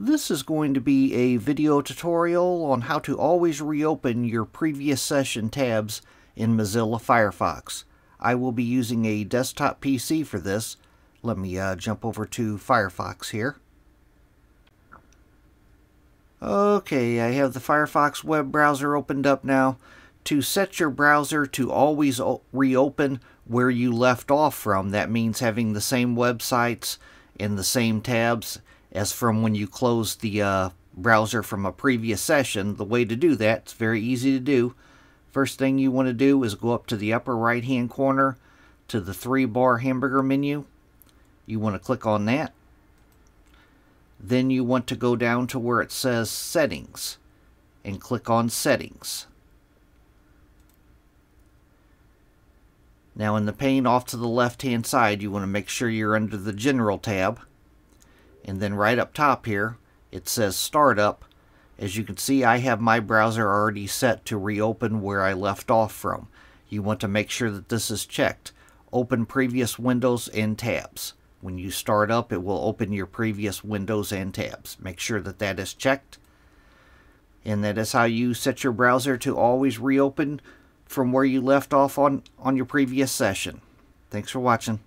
This is going to be a video tutorial on how to always reopen your previous session tabs in Mozilla Firefox. I will be using a desktop PC for this. Let me uh, jump over to Firefox here. Okay, I have the Firefox web browser opened up now. To set your browser to always reopen where you left off from, that means having the same websites and the same tabs as from when you closed the uh, browser from a previous session. The way to do that, it's very easy to do. First thing you want to do is go up to the upper right hand corner to the three bar hamburger menu. You want to click on that. Then you want to go down to where it says settings and click on settings. Now in the pane off to the left hand side you want to make sure you're under the general tab. And then right up top here it says startup. As you can see I have my browser already set to reopen where I left off from. You want to make sure that this is checked. Open previous windows and tabs. When you start up it will open your previous windows and tabs. Make sure that that is checked. And that is how you set your browser to always reopen from where you left off on on your previous session. Thanks for watching